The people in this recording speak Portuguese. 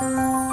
Música